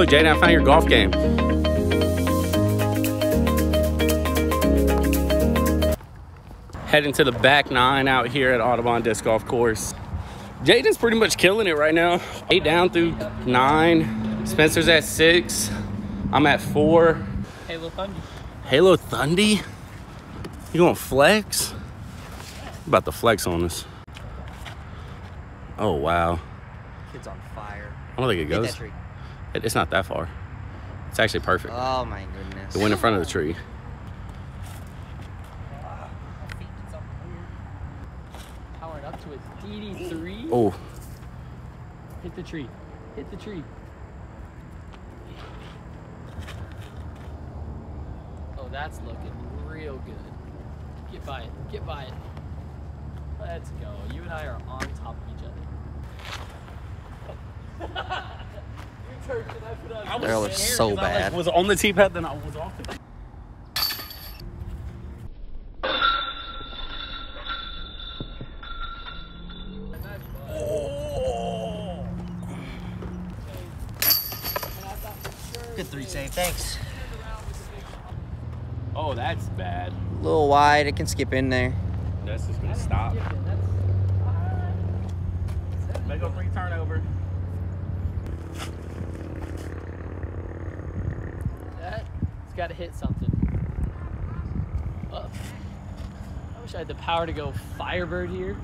look, Jaden, I found your golf game. Heading to the back nine out here at Audubon Disc Golf Course. Jaden's pretty much killing it right now. Eight down through nine. Spencer's at six. I'm at four. Halo Thunder. Halo Thundy? You going flex? about to flex on us. Oh, wow. Kid's on fire. I don't think it goes. That tree. It- It's not that far. It's actually perfect. Oh my goodness. The one in front of the tree. Powering up to its DD3. Oh, Hit the tree. Hit the tree. Oh, that's looking real good. Get by it. Get by it. Let's go. You and I are on top of each other. you turned and I put on. I was That looks scared so 'cause I, like, bad. was on the tee pad, then I was off it. Oh. Good three save. Thanks. Oh, that's bad. A little wide. It can skip in there. That's just gonna stop. Make a free turnover. That it's got to hit something. Oh. I wish I had the power to go Firebird here.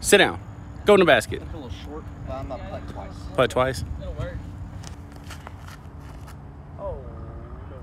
Sit down. Go in the basket. A little short. Well, I'm up putt twice. Putt twice. It'll work. Oh no.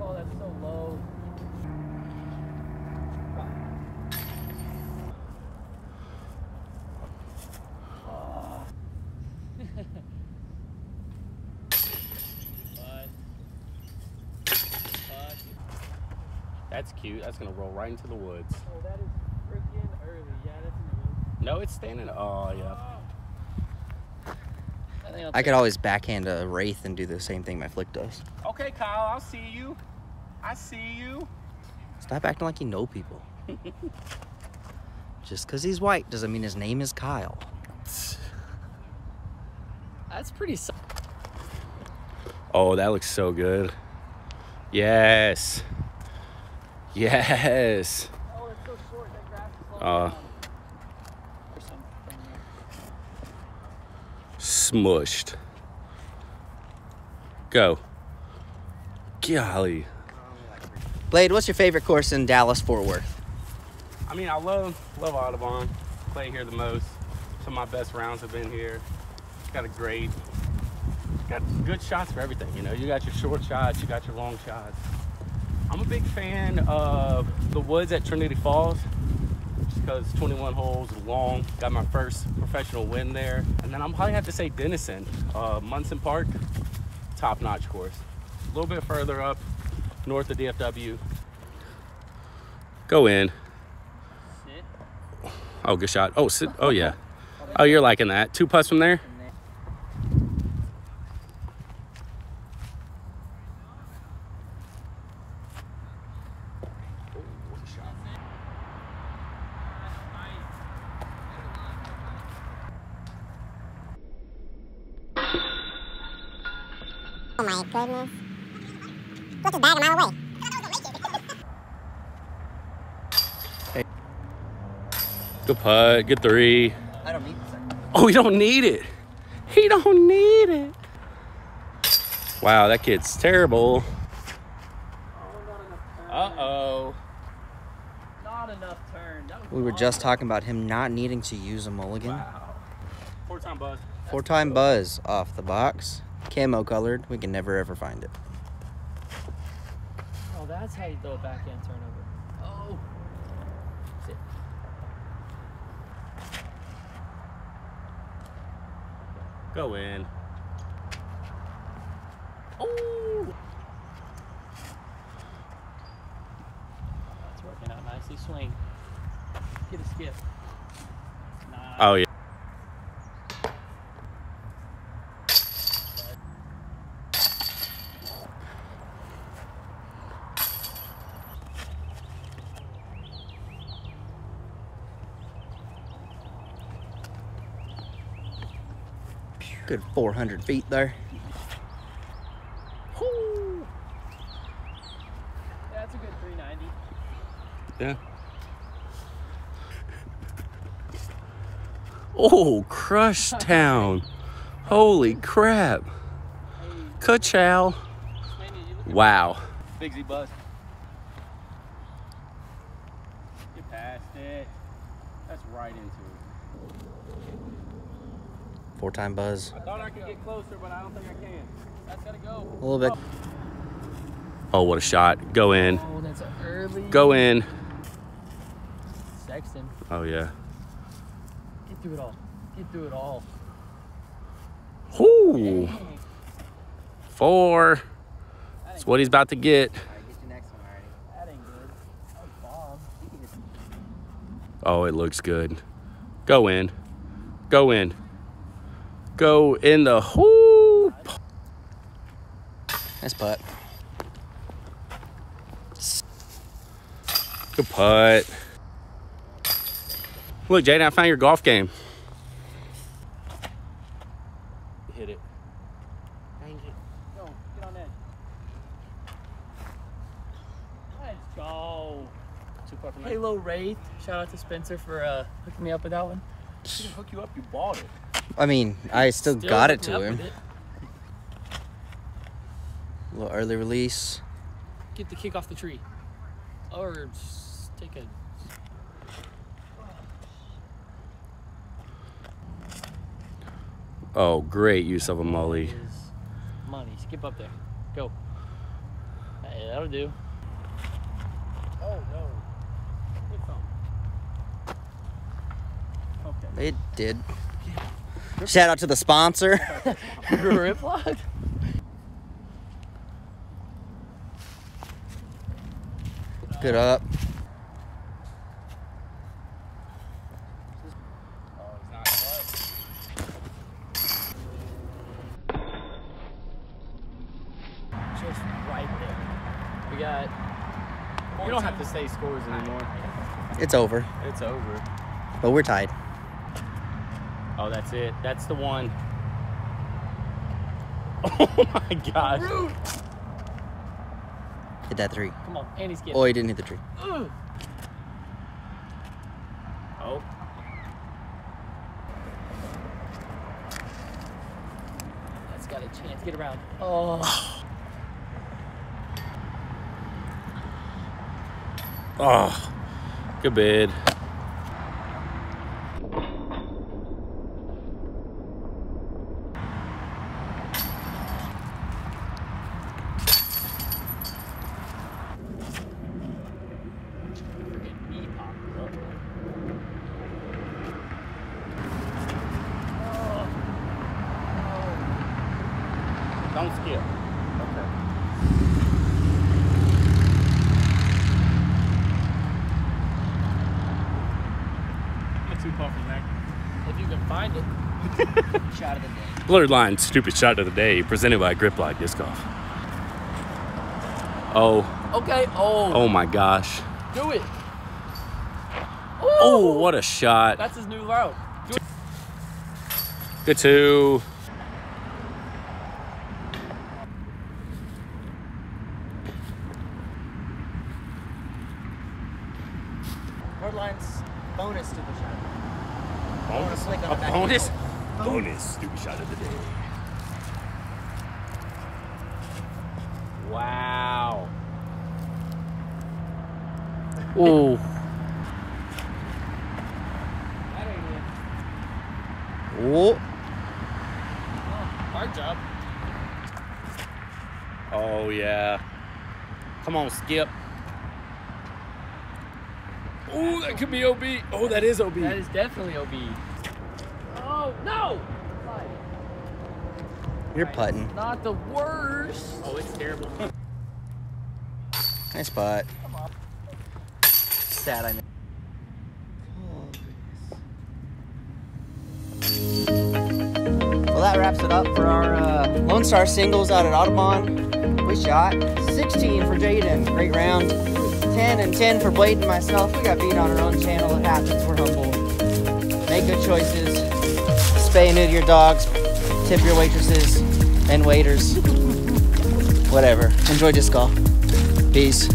Oh, that's so low. Bud. Bud. That's cute. That's gonna roll right into the woods. Oh, that is freaking early. Yeah, that's in the woods. No, it's standing. Oh yeah. I, I'll I could always backhand a wraith and do the same thing my flick does. Okay, Kyle. I'll see you. I see you. Stop acting like you know people. Just because he's white doesn't mean his name is Kyle. That's pretty. Su- Oh, that looks so good. Yes. Yes. oh, it's so short. That grass is slowing Uh, down. Or something. Smushed. Go. Golly. Blade, what's your favorite course in Dallas Fort Worth? I mean, I love love Audubon. Play here the most. Some of my best rounds have been here. Got a great, got good shots for everything. You know, you got your short shots, you got your long shots. I'm a big fan of the woods at Trinity Falls, just because 21 holes long. Got my first professional win there, and then I'm probably have to say Denison, uh, Munson Park, top-notch course. A little bit further up, north of DFW. Go in. Sit. Oh, good shot. Oh, sit. Oh, yeah. Oh, you're liking that. Two putts from there. Oh my goodness. Put the bag a mile away. Good putt. Good three. I don't need the Oh, he don't need it. He don't need it. Wow, that kid's terrible. Uh oh. Not enough turn. We were just talking about him not needing to use a mulligan. Wow. Four time buzz. Four time buzz off the box. Camo colored. We can never ever find it. Oh, that's how you throw a backhand turnover. Oh. Sit. Go in. Oh. That's working out nicely. Swing. Get a skip. Nice. Oh yeah. Good 400 feet there. Whoo! That's a good 390. Yeah. Oh, Crush Town. Holy crap. Ka-chow. Wow. Big Z bus. Get past it. That's right into it. Four time buzz. I thought I could get closer, but I don't think I can. That's gotta go. A little bit. Oh, what a shot. Go in. Oh, that's early. Go in. Sexton. Oh, yeah. Get through it all. Get through it all. Whoo. Dang. Four. That's what he's about to get. Alright, get your next one already. That ain't good. That was bomb. Oh, it looks good. Go in. Go in. Go in the hoop. Nice putt. Good putt. Look, Jaden, I found your golf game. Hit it. Go. Get on edge. Let's go. Too far from Halo Wraith. Shout out to Spencer for uh, hooking me up with that one. didn't hook you up. You bought it. I mean, I still, got it to him. it. A little early release. Get the kick off the tree. Or just take a. Oh, great use of a molly. is Money. Skip up there. Go. Hey, that'll do. Oh no. Hit some. Okay. It did. Shout out to the sponsor. Rip lock? Good up. Oh, he's not Just right there. We got. You don't have to say scores anymore. It's over, It's over. but we're tied. Oh, that's it. That's the one. Oh my gosh. Rude. Hit that three. Come on, Andy's getting. Oh, he didn't hit the tree. Ugh. Oh. That's got a chance. Get around. Oh. Oh. Good bid. Freaking knee popped up. Don't skip. Okay. Not too far from there. If you can find it. Shot of the day. Blurred line, stupid shot of the day, presented by Grip Lock Disc Golf. Oh, Okay. Oh. oh my gosh. Do it. Oh, what a shot. That's his new route. Do it. Good two. Hard lines bonus to the shot. Bonus? Like on A the back. Bonus? Bonus stupid shot of the day. Wow. Ooh. That ain't it. Oh, Hard job. Oh yeah. Come on, Skip. Oh, that could be OB. Oh, that is OB. That is definitely OB. No! you're putting. Not the worst. oh, it's terrible. Nice putt. Come on. Sad I missed. Well, that wraps it up for our uh, Lone Star singles out at Audubon. We shot 16 for Jaden, great round. 10 and 10 for Blade and myself. We got beat on our own channel. It happens. We're humble. Make good choices. Spay and neuter your dogs. Tip your waitresses and waiters. Whatever. Enjoy disc golf. Peace.